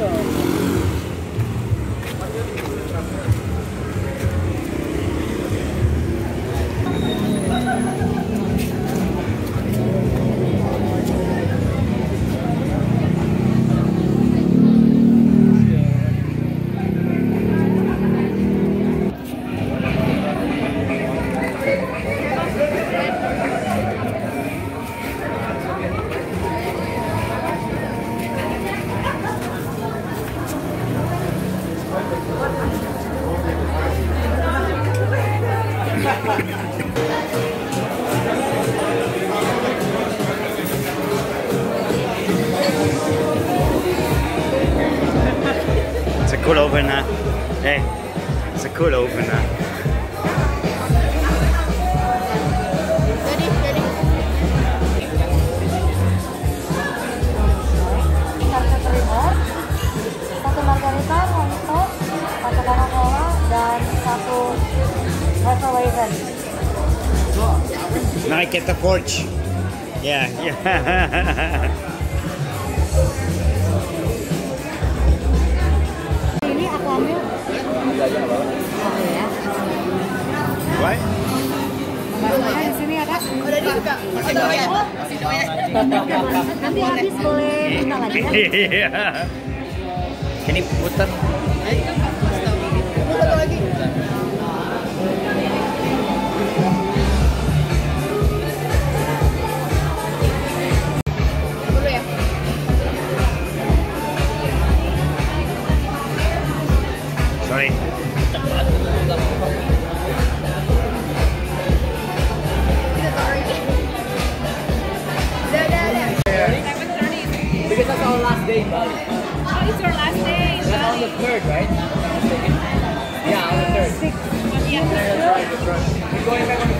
죠. Opener. Jadi, jadi. Satu margarita, mojito, satu Coca-Cola, dan satu Hefeweizen. Now I get the forge. Yeah, yeah. Masih doyan. Masih doyan. Nanti habis boleh minta lagi ya. yeah. Ini putar. Satu lagi. Day in Bali. Oh, it's your last day. in That's on the third, right? Yeah, on the third. Yeah. That's right, that's right. We're going back on the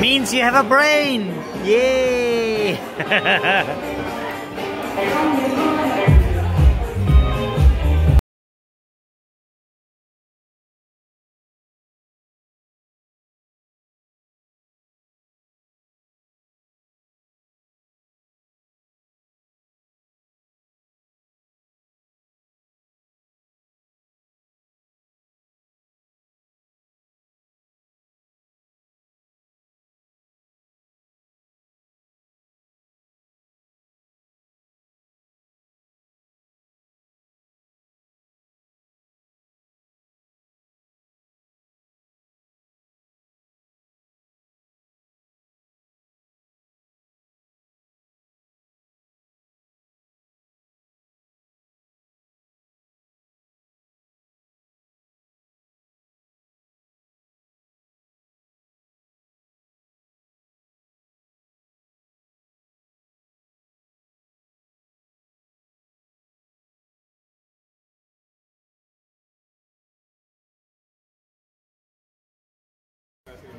means you have a brain. Yay!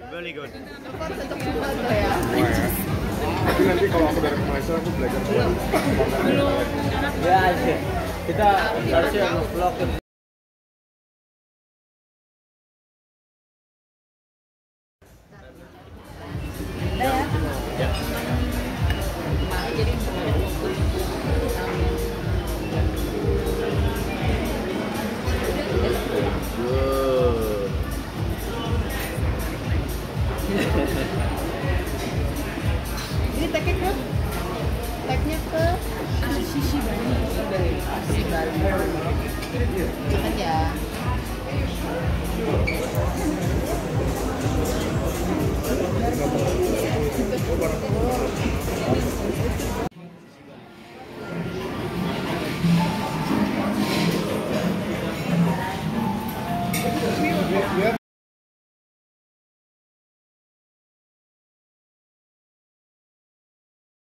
Very good. Tapi nanti kalau aku dari Malaysia aku belajar buat Ya, aja. Kita harusnya 几分钱